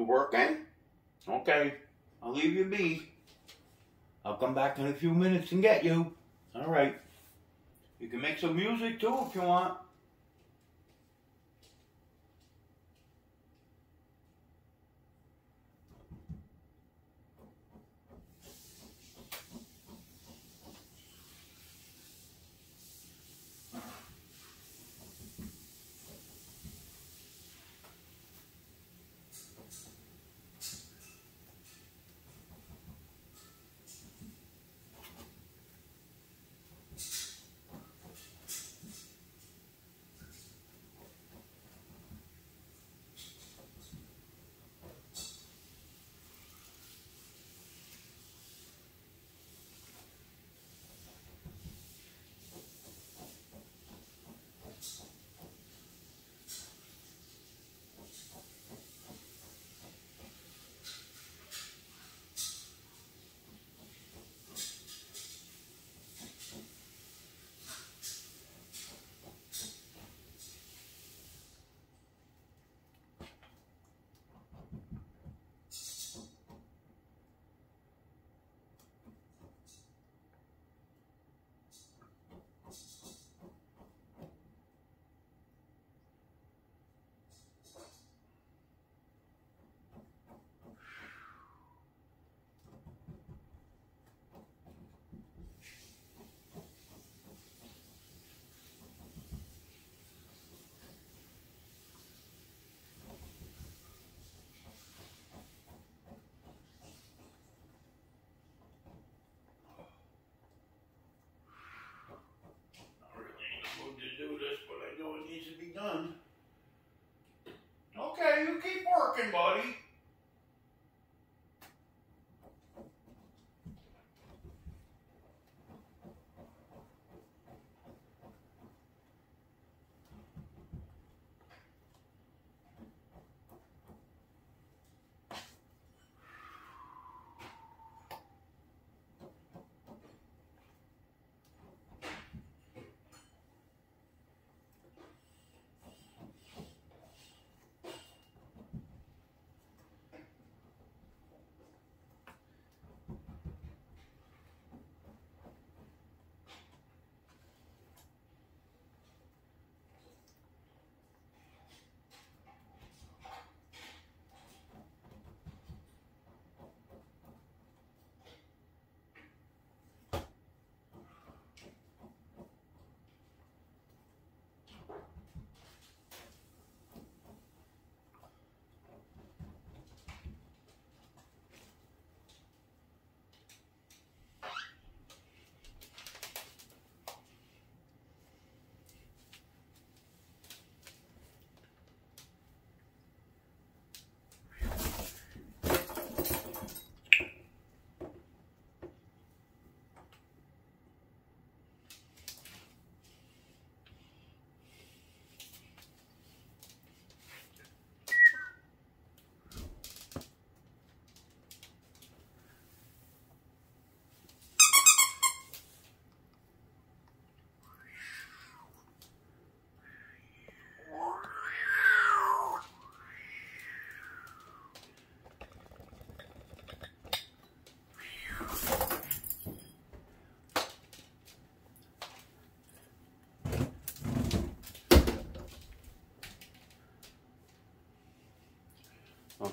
You working? Eh? Okay. I'll leave you be. I'll come back in a few minutes and get you. All right. You can make some music too if you want.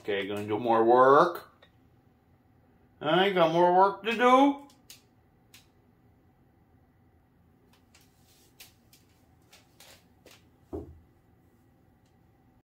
Okay, gonna do more work. I got more work to do.